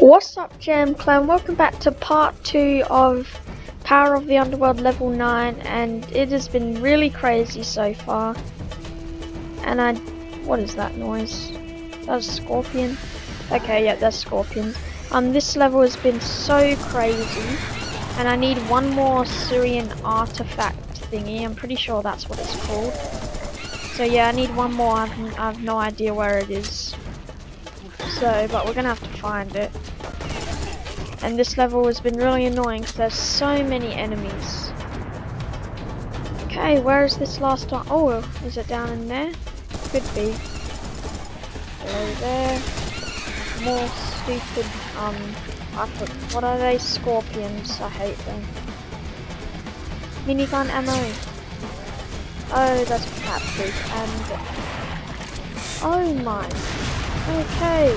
What's up Jam Clan? Welcome back to part 2 of Power of the Underworld level 9 and it has been really crazy so far. And I... what is that noise? That's Scorpion? Okay, yeah, that's Scorpions. Um, this level has been so crazy and I need one more Sirian artifact thingy, I'm pretty sure that's what it's called. So yeah, I need one more, I have, I have no idea where it is. So, but we're gonna have to find it. And this level has been really annoying because there's so many enemies. Okay, where is this last one? Oh, is it down in there? Could be. Hello there. More stupid, um, I what are they? Scorpions. I hate them. Minigun ammo. Oh, that's Patrick and... Oh my. Okay.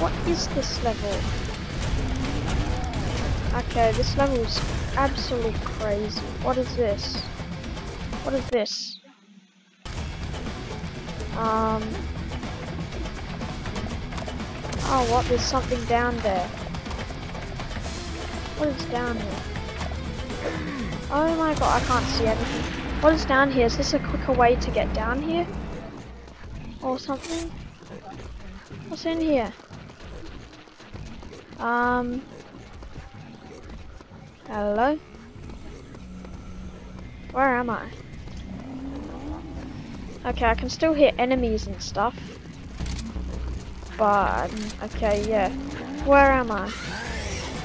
What is this level? Okay, this level is absolutely crazy. What is this? What is this? Um... Oh, what? There's something down there. What is down here? Oh my god, I can't see anything. What is down here? Is this a quicker way to get down here? Or something? What's in here? Um... Hello? Where am I? Okay, I can still hear enemies and stuff. But, okay, yeah. Where am I?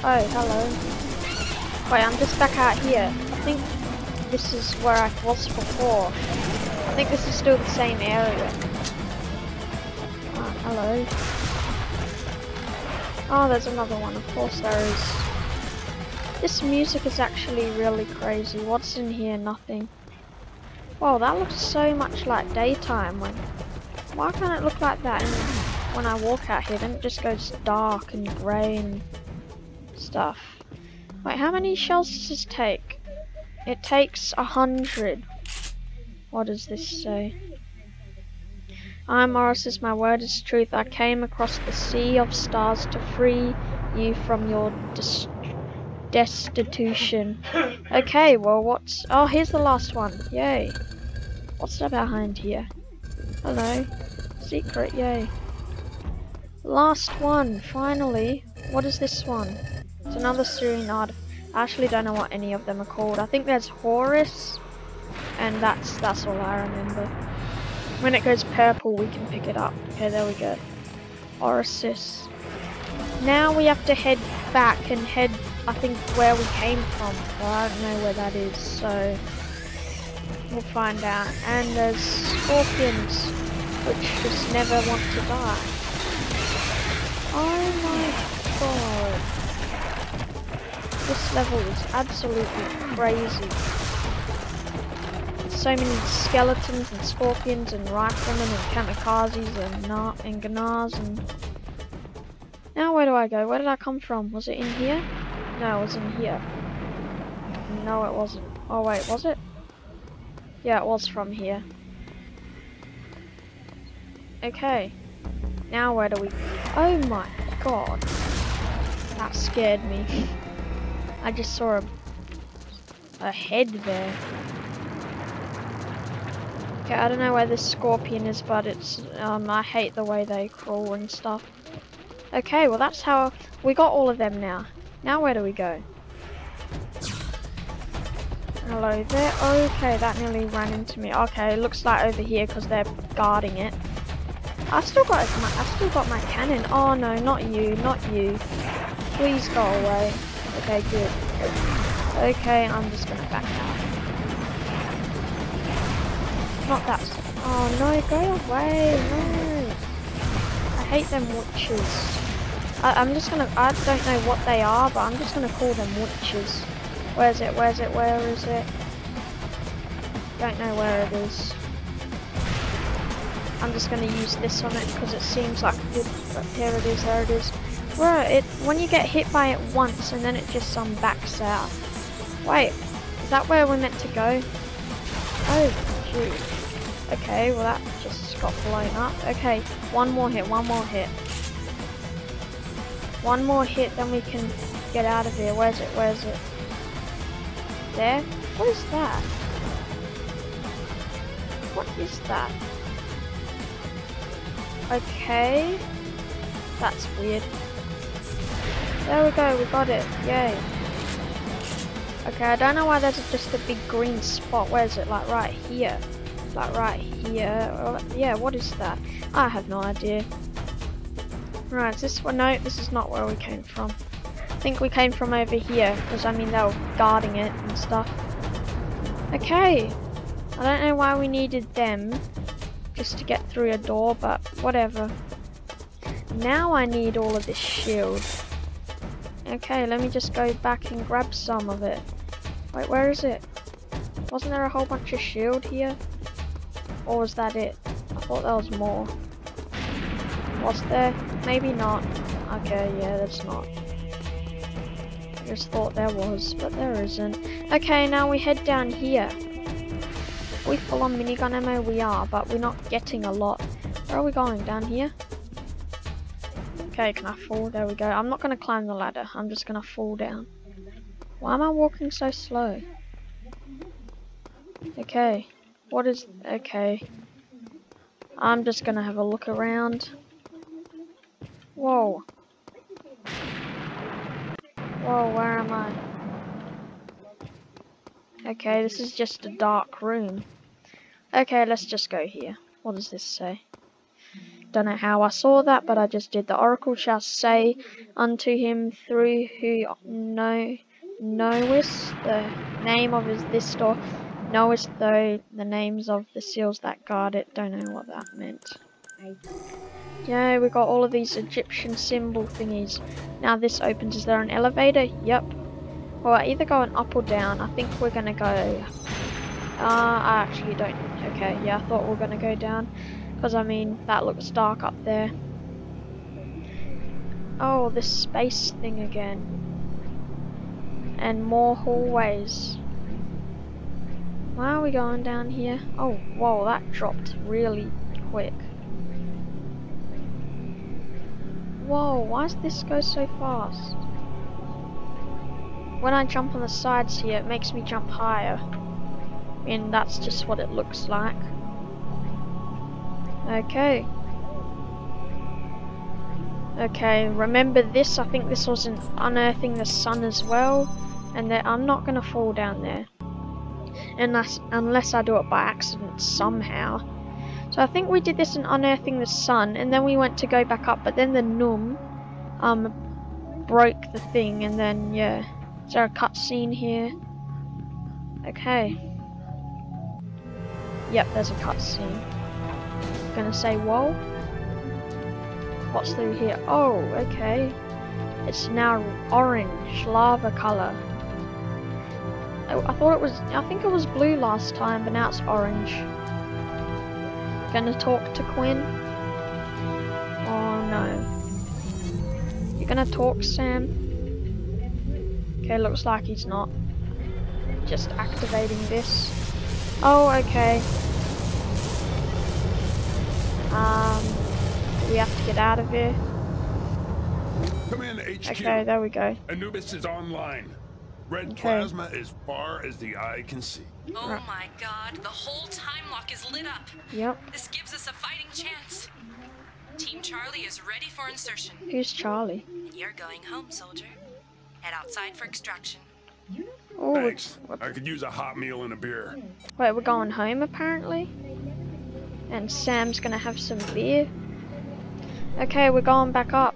Oh, hello. Wait, I'm just back out here. I think this is where I was before. I think this is still the same area. Oh, hello. Oh, there's another one. Of course there is. This music is actually really crazy. What's in here? Nothing. Wow, that looks so much like daytime. When Why can't it look like that when I walk out here? Then it just goes dark and grey and stuff. Wait, how many shells does this take? It takes a hundred. What does this say? I, Morris, my word is truth. I came across the sea of stars to free you from your destruction destitution. Okay, well what's... Oh, here's the last one. Yay. What's that behind here? Hello. Secret, yay. Last one, finally. What is this one? It's another Sirian art. I actually don't know what any of them are called. I think there's Horus. And that's that's all I remember. When it goes purple, we can pick it up. Okay, there we go. Orisis. Now we have to head back and head I think where we came from, but I don't know where that is, so we'll find out. And there's scorpions, which just never want to die. Oh my god. This level is absolutely crazy. So many skeletons and scorpions and riflemen and kamikazes and, and gnaars and... Now where do I go? Where did I come from? Was it in here? No, it was in here. No, it wasn't. Oh wait, was it? Yeah, it was from here. Okay. Now where do we... Oh my god. That scared me. I just saw a, a head there. Okay, I don't know where this scorpion is, but it's, um, I hate the way they crawl and stuff. Okay, well that's how, we got all of them now. Now where do we go? Hello there. Okay, that nearly ran into me. Okay, looks like over here because they're guarding it. I still got my I still got my cannon. Oh no, not you, not you. Please go away. Okay, good. Okay, I'm just gonna back out. Not that. Oh no, go away. No. I hate them witches. I, am just gonna, I don't know what they are, but I'm just gonna call them witches. Where's it, where's it, where is it? Don't know where it is. I'm just gonna use this on it because it seems like good, but here it is, there it is. Where it, when you get hit by it once and then it just um backs out. Wait, is that where we're meant to go? Oh, gee. Okay, well that just got blown up. Okay, one more hit, one more hit. One more hit, then we can get out of here. Where's it? Where's it? There? What is that? What is that? Okay. That's weird. There we go, we got it. Yay. Okay, I don't know why there's just a big green spot. Where is it? Like right here. Like right here. Uh, yeah, what is that? I have no idea. Right, this one? No, this is not where we came from. I think we came from over here, because I mean they were guarding it and stuff. Okay, I don't know why we needed them just to get through a door, but whatever. Now I need all of this shield. Okay, let me just go back and grab some of it. Wait, where is it? Wasn't there a whole bunch of shield here? Or was that it? I thought there was more. Was there? Maybe not. Okay, yeah, that's not. I just thought there was, but there isn't. Okay, now we head down here we full on minigun ammo? We are, but we're not getting a lot. Where are we going? Down here? Okay, can I fall? There we go. I'm not going to climb the ladder. I'm just going to fall down. Why am I walking so slow? Okay. What is... Okay. I'm just going to have a look around. Whoa. Whoa, where am I? Okay, this is just a dark room. Okay, let's just go here. What does this say? Don't know how I saw that, but I just did. The oracle shall say unto him through who know knowest the name of his, this door, knowest though the names of the seals that guard it. Don't know what that meant. Yeah, we got all of these Egyptian symbol thingies. Now this opens. Is there an elevator? Yep. Well, either going up or down. I think we're gonna go uh, I actually don't. Okay, yeah, I thought we were gonna go down. Because, I mean, that looks dark up there. Oh, this space thing again. And more hallways. Why are we going down here? Oh, whoa, that dropped really quick. Whoa, why does this go so fast? When I jump on the sides here, it makes me jump higher And that's just what it looks like. Okay. Okay, remember this, I think this was an unearthing the sun as well. And that I'm not going to fall down there. Unless, unless I do it by accident somehow. So I think we did this in unearthing the sun, and then we went to go back up, but then the Khnum um, broke the thing, and then, yeah. Is there a cutscene here? Okay. Yep, there's a cutscene. Gonna say whoa. What's through here? Oh, okay. It's now orange, lava color. I, I thought it was, I think it was blue last time, but now it's orange. Gonna talk to Quinn? Oh no. You're gonna talk, Sam? Okay, looks like he's not. Just activating this. Oh, okay. Um, we have to get out of here. Come in, HQ. Okay, there we go. Anubis is online. Red okay. plasma as far as the eye can see. Oh right. my god, the whole time lock is lit up. Yep. This gives us a fighting chance. Team Charlie is ready for insertion. Who's Charlie? And you're going home, soldier. Head outside for extraction. Oh, Thanks. I could use a hot meal and a beer. Wait, we're going home apparently? And Sam's gonna have some beer? Okay, we're going back up.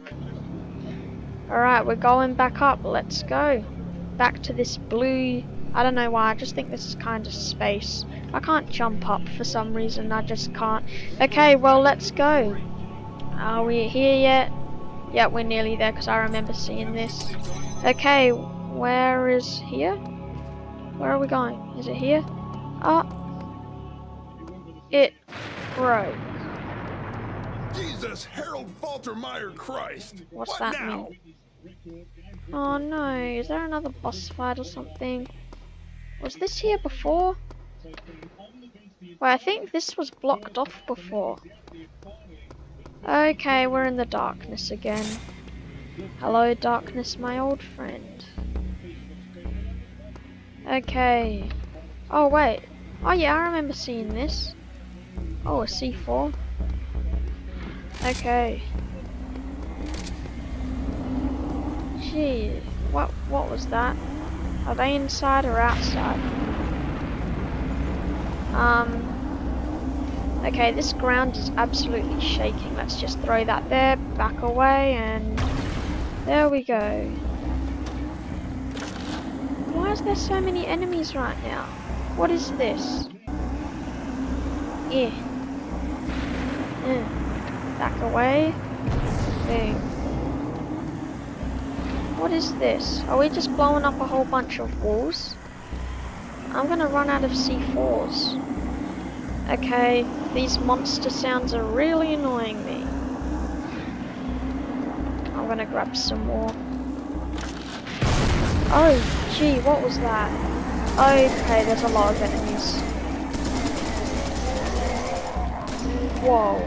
Alright, we're going back up. Let's go. Back to this blue... I don't know why, I just think this is kind of space. I can't jump up for some reason, I just can't. Okay, well, let's go. Are we here yet? Yeah, we're nearly there because I remember seeing this. Okay, where is here? Where are we going? Is it here? Ah. It broke. Jesus, Harold Faltermeyer Christ. What's what that now? mean? Oh no, is there another boss fight or something? Was this here before? Well, I think this was blocked off before. Okay, we're in the darkness again. Hello, darkness, my old friend. Okay. Oh, wait. Oh, yeah, I remember seeing this. Oh, a C4. Okay. Gee, what what was that? Are they inside or outside? Um. Okay, this ground is absolutely shaking. Let's just throw that there, back away, and there we go. Why is there so many enemies right now? What is this? Yeah. Back away. Boom. What is this? Are we just blowing up a whole bunch of walls? I'm gonna run out of C4s. Okay, these monster sounds are really annoying me. I'm gonna grab some more. Oh, gee, what was that? Okay, there's a lot of enemies. Whoa.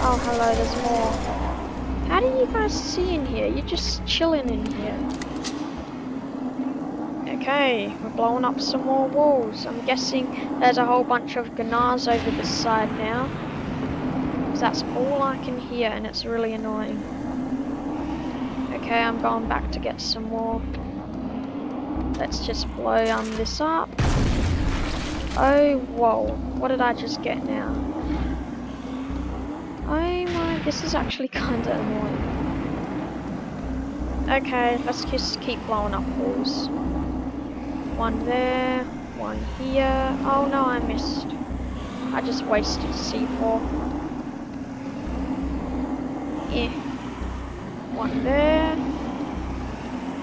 Oh, hello, there's more. How do you guys see in here? You're just chilling in here. Okay, we're blowing up some more walls. I'm guessing there's a whole bunch of Gnaars over this side now. Because that's all I can hear and it's really annoying. Okay, I'm going back to get some more. Let's just blow um, this up. Oh, whoa. What did I just get now? Oh my, this is actually kinda annoying. Okay, let's just keep blowing up walls. One there, one here. Oh no, I missed. I just wasted C4. Yeah. One there.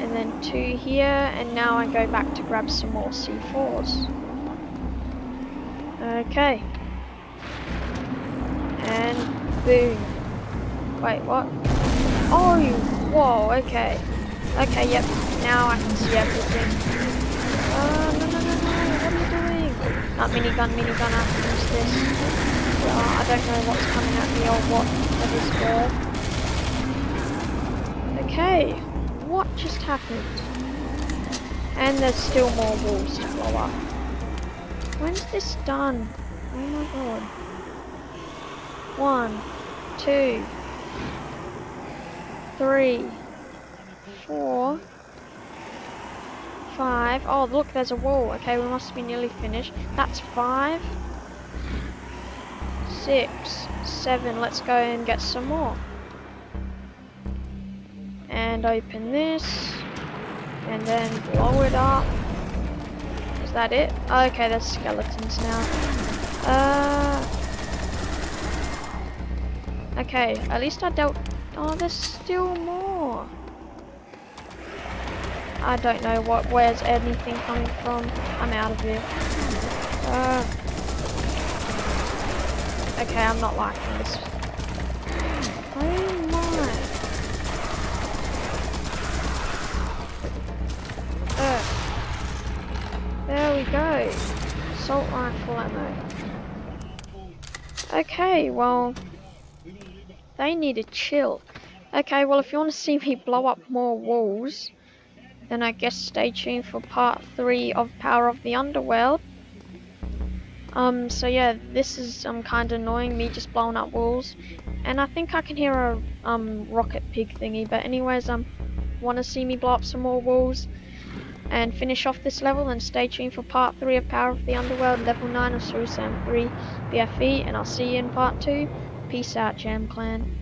And then two here, and now I go back to grab some more C4s. Okay. And boom. Wait, what? Oh, whoa, okay. Okay, yep. Now I can see everything. Uh, no, no, no, no. What are you doing? That minigun, minigun. I use this. Uh, I don't know what's coming at me or what that is for. Okay. What just happened? And there's still more walls to blow up. When's this done? Oh my god. One, two, three, four, five. Oh, look, there's a wall. Okay, we must be nearly finished. That's five, six, seven. Let's go and get some more. And open this. And then blow it up. Is that it? Okay, there's skeletons now. Uh. Okay, at least I dealt. Oh, there's still more. I don't know what. Where's anything coming from? I'm out of here. Uh. Okay, I'm not liking this. Oh my. Uh. There we go. Assault rifle ammo. Okay, well, they need to chill. Okay, well, if you want to see me blow up more walls, then I guess stay tuned for part 3 of Power of the Underworld. Um, so yeah, this is um, kind of annoying, me just blowing up walls. And I think I can hear a um, rocket pig thingy, but anyways, um, want to see me blow up some more walls and finish off this level, then stay tuned for part 3 of Power of the Underworld, level 9 of Suicide 3 BFE, and I'll see you in part 2. Peace out, Jam Clan.